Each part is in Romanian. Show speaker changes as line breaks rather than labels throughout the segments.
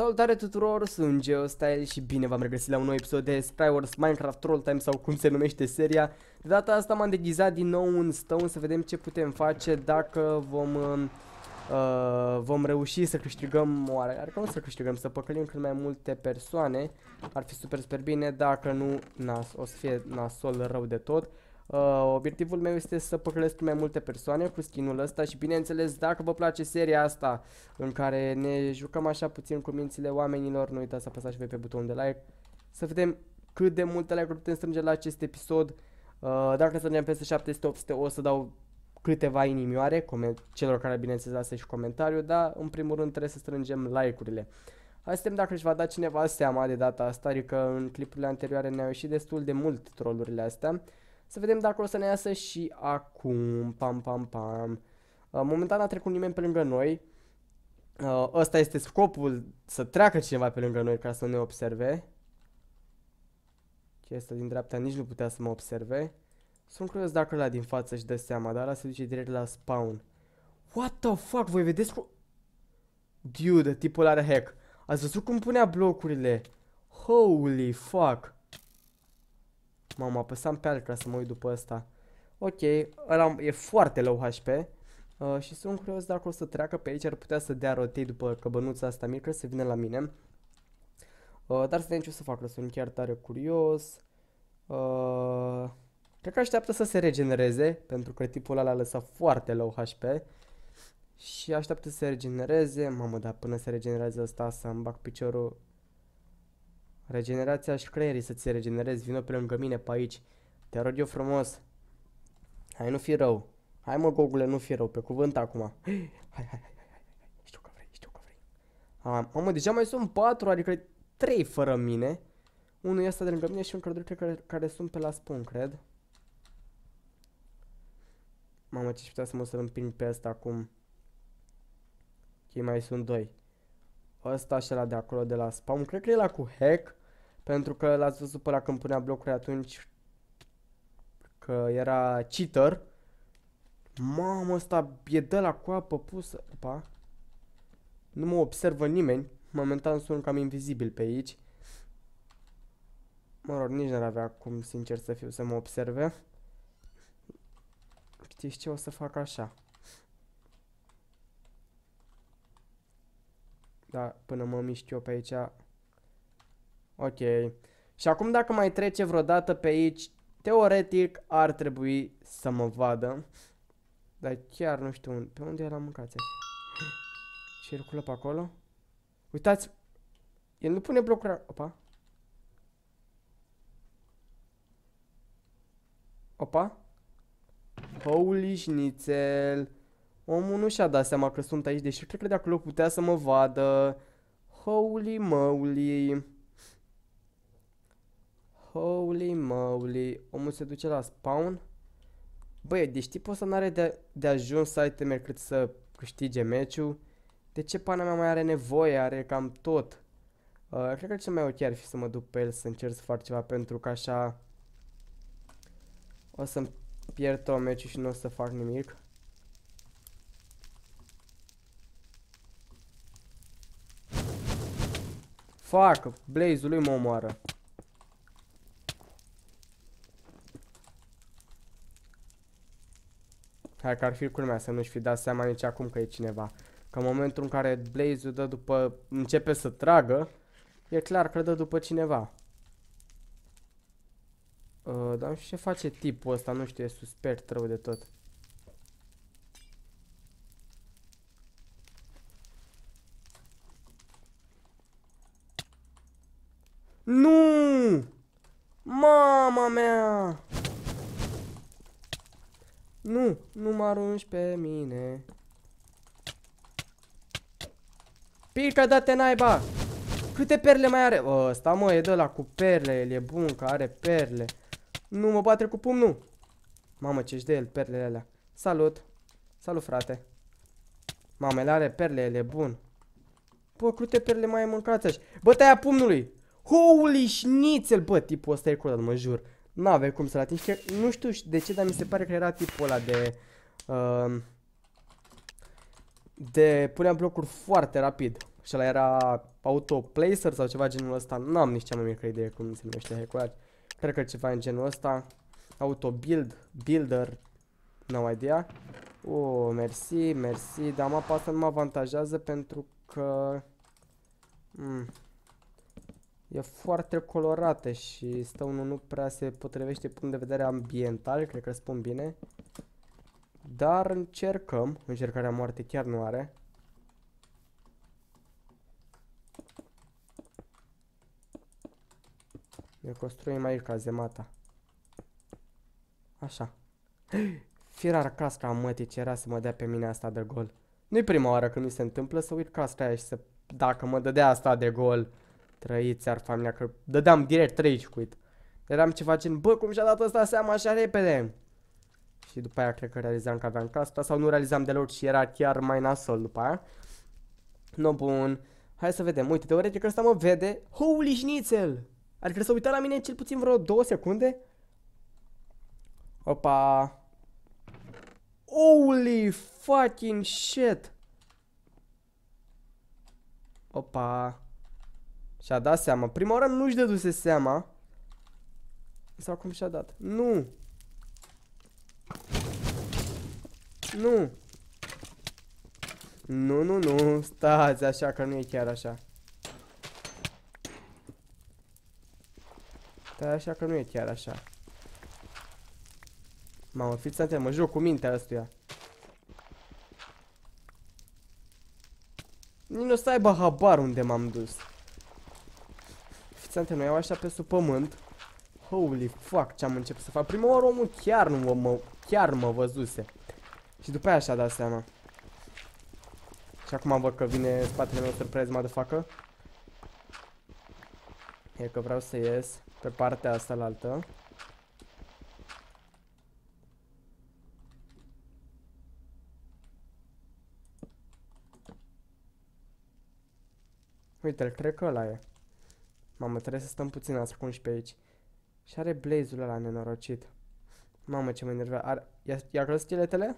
Salutare tuturor, sunt GeoStyle și bine v-am regăsit la un nou episod de Skywars Minecraft Troll Time sau cum se numește seria. De data asta m-am deghizat din nou în stone să vedem ce putem face dacă vom, uh, uh vom reuși să câștigăm, oare, nu să câștigăm, să păcălim cât mai multe persoane. Ar fi super super bine, dacă nu, nas, o să fie nasol rău de tot. Uh, obiectivul meu este să păcălesc mai multe persoane cu skinul ăsta și bineînțeles dacă vă place seria asta în care ne jucăm așa puțin cu mințile oamenilor, nu uitați să apăsați și voi pe butonul de like să vedem cât de multe like-uri putem strânge la acest episod. Uh, dacă strângem peste 700-800 o să dau câteva inimioare celor care bineînțeles lasă și comentariu, dar în primul rând trebuie să strângem like-urile. Hai să dacă își va da cineva seama de data asta, adică în clipurile anterioare ne-au ieșit destul de mult trollurile astea. Să vedem dacă o să ne iasă și acum. Pam, pam, pam. Uh, momentan a trecut nimeni pe lângă noi. Uh, ăsta este scopul, să treacă cineva pe lângă noi ca să ne observe. Chestia din dreapta nici nu putea să mă observe. Sunt curios dacă la din față își dă seama, dar ăla se duce direct la spawn. What the fuck, voi vedeți cu... Dude, tipul are hack. Ați văzut cum punea blocurile? Holy fuck. Mamă, apăsam pe alt ca să mă uit după asta. Ok, ăla e foarte low HP. Uh, și sunt curios dacă o să treacă pe aici, ar putea să dea rotei după căbănuța asta mică, să vină la mine. Uh, dar să vedem ce o să facă, sunt chiar tare curios. Uh, cred că așteaptă să se regenereze, pentru că tipul ăla l-a lăsat foarte low HP. Și așteaptă să se regenereze, mamă, dar până se regenerează asta să-mi bag piciorul Regenerația și creierii să ți regenerezi. Vină pe lângă mine pe aici. Te rog eu frumos. Hai, nu fi rău. Hai mă, Gogule, nu fi rău. Pe cuvânt acum. Hai, hai, hai, hai, hai. Știu că vrei, știu că vrei. A, mamă, deja mai sunt patru, adică trei fără mine. Unul este de lângă mine și un doi care, care sunt pe la spun, cred. Mamă, ce putea să mă să împing pe asta acum. Ok, mai sunt doi. Ăsta și ăla de acolo de la spawn. Cred că e la cu hack. Pentru că l-ați văzut pe la când punea blocuri atunci că era cheater. Mamă, ăsta e de la coapă pusă. Opa. Nu mă observă nimeni. Momentan sunt cam invizibil pe aici. Mă rog, nici n-ar avea cum, sincer să fiu, să mă observe. Știți ce o să fac așa? Da, până mă mișc eu pe aici Ok. Și acum dacă mai trece vreodată pe aici, teoretic ar trebui să mă vadă. Dar chiar nu știu unde. Pe unde era mâncați așa? Circulă pe acolo? Uitați! El nu pune blocuri... Opa! Opa! Holy șnițel! Omul nu și-a dat seama că sunt aici, deși cred că de acolo putea să mă vadă. Holy moly! Holy moly. Omul se duce la spawn. Băi, deci tipul ăsta n-are de, de ajuns să iteme cât să câștige meciul. De ce pana mea mai are nevoie? Are cam tot. Uh, cred că cel mai ok ar fi să mă duc pe el să încerc să fac ceva pentru că așa o să-mi pierd tot meciul și nu o să fac nimic. Fuck, Blaze-ul lui mă omoară. Hai că ar fi culmea să nu-și fi dat seama nici acum că e cineva. Că în momentul în care Blaze-ul dă după... începe să tragă, e clar că dă după cineva. Uh, dar nu știu ce face tipul ăsta, nu știu, e suspect rău de tot. Nu! Mama mea! Nu, nu mă arunci pe mine. Pica, dă-te naiba! Câte perle mai are? Ăsta, mă, e de la cu perle, el e bun că are perle. Nu mă bate cu pumnul. Mamă, ce-și de el perlele alea. Salut. Salut, frate. Mamă, el are perle, el e bun. Bă, câte perle mai ai mâncat așa? Bă, tăia pumnului! Holy schnitzel! Bă, tipul ăsta e curat, mă jur. N-avea cum să-l atingi. Nu știu de ce, dar mi se pare că era tipul ăla de... Uh, de punea blocuri foarte rapid. Și ăla era autoplacer sau ceva genul ăsta. Nu am nici cea mai mică idee cum se numește hack Cred că ceva în genul ăsta. Auto build, builder, no idea. Oh, mersi, mersi, dar mapa asta nu mă avantajează pentru că... Mm. E foarte colorată și stone nu prea se potrivește punct de vedere ambiental, cred că spun bine. Dar încercăm, încercarea moarte chiar nu are. Ne construim aici cazemata. Așa. Firar casca mătii ce era să mă dea pe mine asta de gol. Nu-i prima oară când mi se întâmplă să uit casca aia și să... Dacă mă dădea asta de gol, trăiți ar familia, că dădeam direct 3 cu uit. Eram ceva gen, bă, cum și-a dat ăsta seama așa repede? Și după aia cred că realizam că aveam casca sau nu realizam deloc și era chiar mai nasol după aia. No, bun. Hai să vedem. Uite, teoretic ăsta mă vede. Holy schnitzel! Adică să uita la mine cel puțin vreo două secunde. Opa. Holy fucking shit. Opa. Și-a dat seama. Prima oară nu-și dăduse seama. Sau cum și-a dat? Nu. Nu. Nu, nu, nu. Stați așa că nu e chiar așa. Stai așa că nu e chiar așa. Mamă, fiți atent, mă joc cu mintea ăstuia. Nici nu o să aibă habar unde m-am dus. Fiți atent, mă iau așa pe sub pământ. Holy fuck, ce am început să fac. Prima oară omul chiar nu mă, mă, chiar mă văzuse. Și după aia și-a dat seama. Și acum văd că vine spatele meu surprise, mă de facă. E că vreau să ies pe partea asta la altă. Uite-l, cred că ăla e. Mamă, trebuie să stăm puțin ascunși pe aici. Și are blaze-ul ăla nenorocit. Mamă, ce mă enervează. Are... Ia, ia stiletele?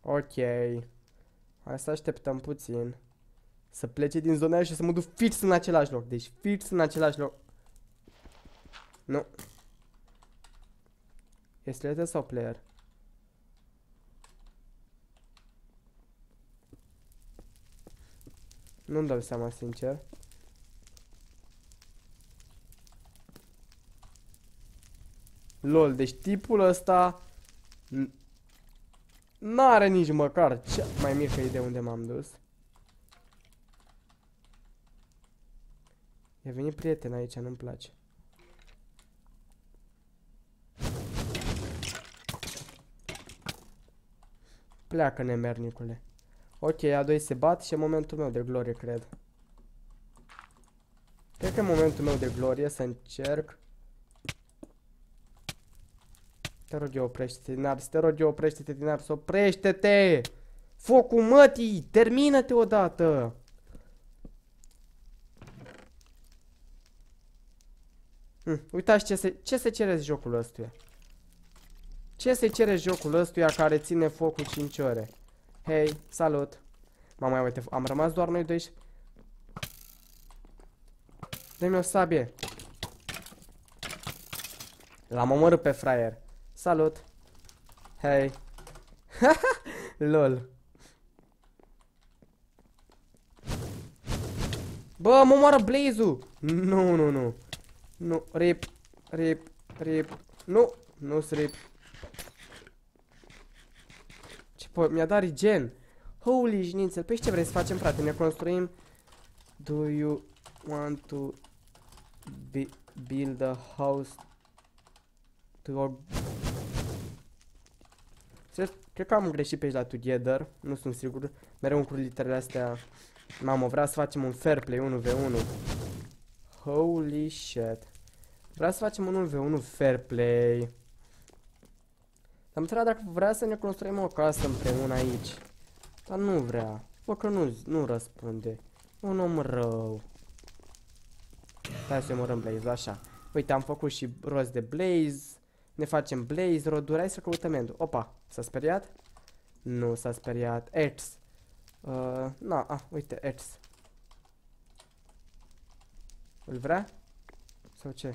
Ok. Hai să așteptăm puțin. Să plece din zona aia și să mă duc fix în același loc. Deci fix în același loc. Nu. Este leader sau player? Nu-mi dau seama, sincer. LOL, deci tipul ăsta N-are nici măcar cea mai mică idee unde m-am dus. I-a venit prieten aici, nu-mi place. Pleacă, nemernicule. Ok, a doi se bat și e momentul meu de glorie, cred. Cred că e momentul meu de glorie să încerc. Te rog eu, oprește-te din ars, te rog eu, oprește-te din ars, oprește-te! Focul mătii, termină-te odată! Hm, uitați ce se, ce se cere jocul ăstuia. Ce se cere jocul ăstuia care ține focul 5 ore? Hei, salut. Mama, uite, am rămas doar noi doi și... Dă-mi o sabie. L-am omorât pe fraier. Salut. Hei. Lol. Bă, mă omoară Blaze-ul. Nu, nu, nu. Nu, rip, rip, rip. Nu, nu rip. Ce po mi-a dat regen. Holy șnințel. Păi ce vrei să facem, frate? Ne construim. Do you want to be build a house to Cred că am greșit pe aici la Together, nu sunt sigur. Mereu cu literele astea. Mamă, vreau să facem un fair play 1v1. Holy shit. Vreau să facem un 1v1 fair play. Am întrebat dacă vrea să ne construim o casă împreună aici. Dar nu vrea. Bă, că nu, nu răspunde. Un om rău. Hai să omorâm Blaze, așa. Uite, am făcut și rost de Blaze. Ne facem Blaze, roduri. Hai să căutăm Endu. Opa, S-a speriat? Nu s-a speriat. Ets. Uh, na, a, uite, Ets. Îl vrea? Sau ce?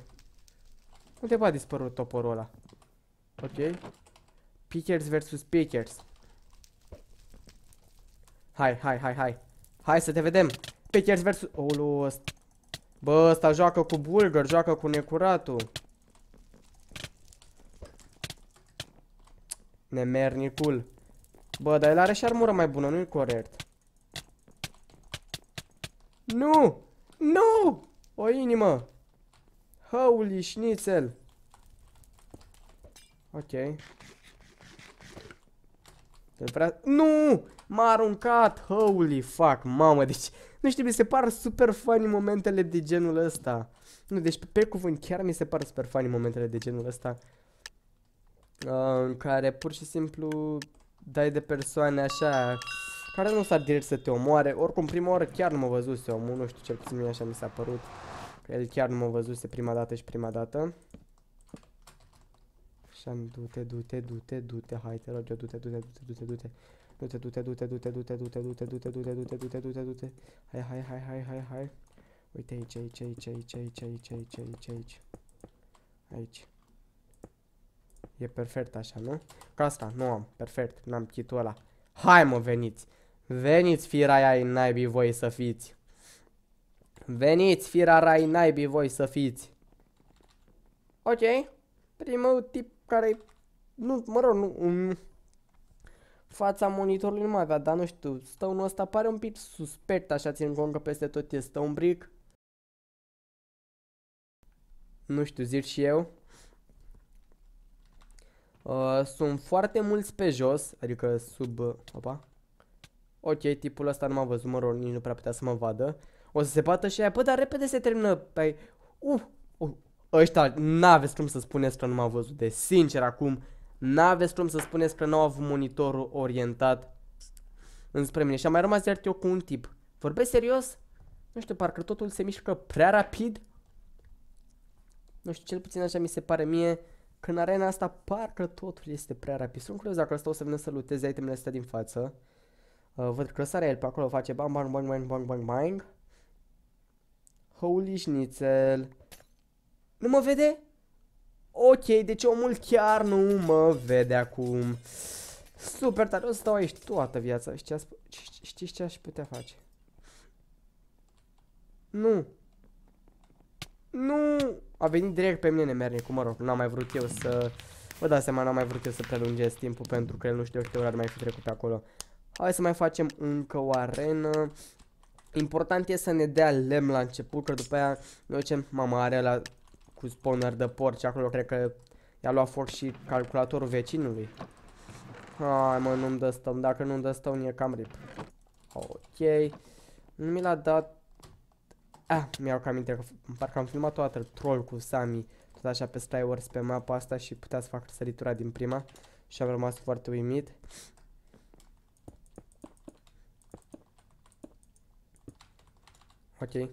Unde a dispărut toporul ăla? Ok. Pickers versus Pickers. Hai, hai, hai, hai. Hai să te vedem. Pickers versus... Olu, ăsta. Bă, ăsta joacă cu Bulgar, joacă cu necuratul. Nemernicul. Bă, dar el are și armură mai bună, nu-i corect. Nu! Nu! O inimă! Holy schnitzel! Ok. Vrea... Nu! M-a aruncat! Holy fuck! Mamă, deci... Nu știu, mi se par super funny momentele de genul ăsta. Nu, deci pe, pe cuvânt chiar mi se par super funny momentele de genul ăsta. Uh, în care pur și simplu dai de persoane așa care nu s-ar direct să te omoare. Oricum, prima oară chiar nu mă văzuse omul, nu știu, cel puțin mie așa mi s-a părut. Că el chiar nu mă văzuse prima dată și prima dată. Așa, du-te, du-te, du-te, du-te, hai te rog eu, du-te, du-te, du-te, du-te, du-te. Du-te, du-te, du-te, du-te, du-te, du-te, du-te, du-te, du-te, du-te, du-te, du-te. Hai, hai, hai, hai, hai, hai. Uite aici, aici, aici, aici, aici, aici, aici, aici, aici. Aici. E perfect așa, nu? Ca asta, nu am, perfect, n-am chitul ăla. Hai mă, veniți! Veniți, fira ai naibii voi să fiți! Veniți, fira rai naibii voi să fiți! Ok, primul tip care, nu, mă rog, nu, um, fața monitorului nu mai avea, dar nu știu, stăunul ăsta pare un pic suspect, așa țin cont că peste tot este un brick. Nu știu, zic și eu. Uh, sunt foarte mulți pe jos, adică sub... Uh, opa. Ok, tipul ăsta nu m-a văzut, mă rog, nici nu prea putea să mă vadă. O să se bată și aia, bă, dar repede se termină pe... Uh, uh, ăștia n-aveți cum să spuneți că nu m-au văzut, de sincer acum, n-aveți cum să spuneți că nu au avut monitorul orientat înspre mine. Și am mai rămas iar eu cu un tip. Vorbesc serios? Nu știu, parcă totul se mișcă prea rapid. Nu știu, cel puțin așa mi se pare mie că în arena asta parcă totul este prea rapid. Sunt curios dacă ăsta o să vină să luteze itemele astea din față. Uh, văd că sare el pe acolo, face bang bang bang bang bang bang bang. Holy schnitzel. Nu mă vede? Ok, deci omul chiar nu mă vede acum. Super tare, o să stau aici toată viața. Știți ce, știți ce aș putea face? Nu. Nu. A venit direct pe mine cu mă rog, n-am mai vrut eu să... Vă dați seama, n-am mai vrut eu să prelungesc timpul pentru că el nu știu câte ori ar mai fi trecut pe acolo. Hai să mai facem încă o arenă. Important e să ne dea lemn la început, că după aia noi ce mama are la cu spawner de porci acolo, cred că i-a luat foc și calculatorul vecinului. Hai mă, nu-mi dă stone, dacă nu-mi dă stone e cam rip. Ok. Nu mi l-a dat... Ah, mi-au cam aminte că parcă am filmat o dată troll cu Sami, tot așa pe Skywars pe mapa asta și putea să fac săritura din prima și am rămas foarte uimit. Ok.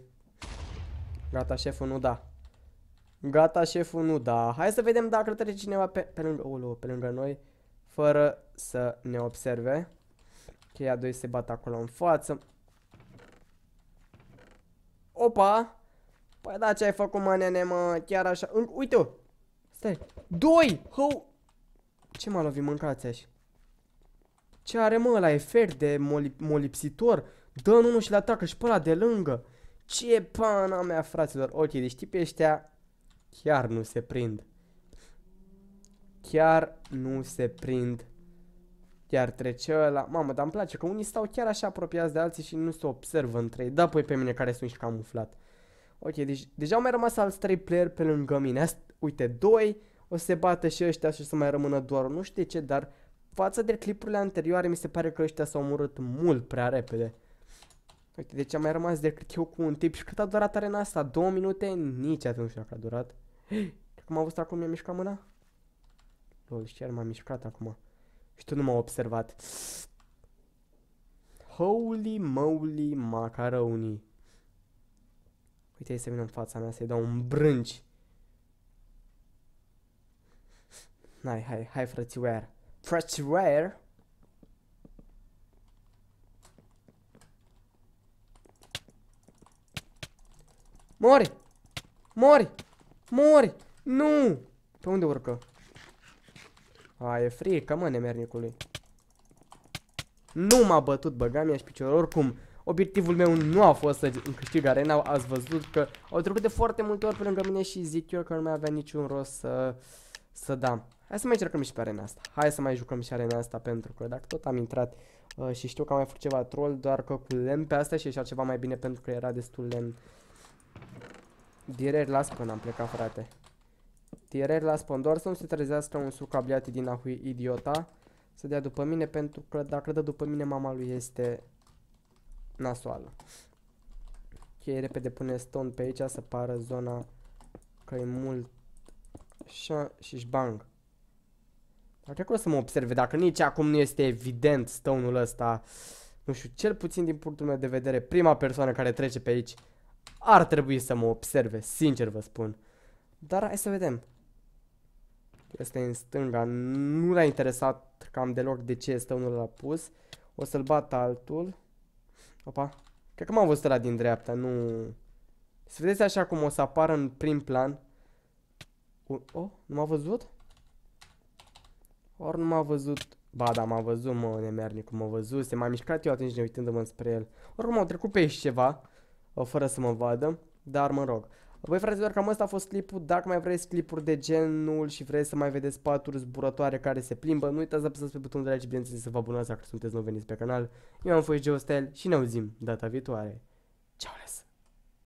Gata, șeful nu da. Gata, șeful nu da. Hai să vedem dacă trece cineva pe, pe, lângă, ulu, pe lângă noi. Fără să ne observe. Cheia 2 se bat acolo în față. Opa! Păi da, ce ai făcut, mă, nene, mă? Chiar așa. Uite-o! Stai. Doi! Hău! Ce m-a lovit, mâncați așa? Ce are, mă, la efect de moli molipsitor? Dă în unul și le atacă și pe ăla de lângă. Ce pana mea, fraților. Ok, deci tipii ăștia chiar nu se prind. Chiar nu se prind. Chiar trece ăla. Mamă, dar îmi place că unii stau chiar așa apropiați de alții și nu se observă între ei. Da, păi pe mine care sunt și camuflat. Ok, deci deja au mai rămas alți trei player pe lângă mine. Asta, uite, doi, o să se bată și ăștia și o să mai rămână doar. Nu știu de ce, dar față de clipurile anterioare mi se pare că ăștia s-au omorât mult prea repede. Uite, deci am mai rămas decât eu cu un tip și cât a durat arena asta? Două minute? Nici atunci nu știu dacă a durat. Cred că m-a văzut acum, mi-a mișcat mâna? Lol, chiar m-a mișcat acum. Și tu nu m-a observat. Holy moly macaroni. Uite, să vină în fața mea să-i dau un brânci. Hai, hai, hai frățioare. Frățioare? Mori! Mori! Mori! Nu! Pe unde urcă? A, e frică, mă, nemernicului. Nu m-a bătut, băga mi-aș picior. Oricum, obiectivul meu nu a fost să câștig arena. Ați văzut că au trecut de foarte multe ori pe lângă mine și zic eu că nu mai avea niciun rost să, să dam. Hai să mai încercăm și pe arena asta. Hai să mai jucăm și arena asta pentru că dacă tot am intrat uh, și știu că am mai făcut ceva troll, doar că cu lemn pe asta și ieșea ceva mai bine pentru că era destul lemn. Direct la spân am plecat, frate. Direct la spân, doar să nu se trezească un suc abliat din ahui idiota să dea după mine pentru că dacă dă după mine mama lui este nasoală. Ok, repede pune stone pe aici să pară zona că e mult așa și șbang. Dar cred că o să mă observe, dacă nici acum nu este evident stone-ul ăsta, nu știu, cel puțin din punctul meu de vedere, prima persoană care trece pe aici ar trebui să mă observe, sincer vă spun. Dar hai să vedem. Este în stânga, nu l-a interesat cam deloc de ce este unul l-a pus. O să-l bat altul. Opa. Cred că m-am văzut la din dreapta, nu... Să vedeți așa cum o să apară în prim plan. Oh, nu m-a văzut? Ori nu m-a văzut... Ba da, m-a văzut, mă, nemernicul, m-a văzut. Se m-a mișcat eu atunci uitându-mă spre el. Oricum au trecut pe aici ceva, fără să mă vadă, dar mă rog. Băi fraților, cam asta a fost clipul. Dacă mai vreți clipuri de genul și vreți să mai vedeți paturi zburătoare care se plimbă, nu uitați să apăsați pe butonul de like și bineînțeles să vă abonați dacă sunteți nou veniți pe canal. Eu am fost Geostel și ne auzim data viitoare. Ceau, les!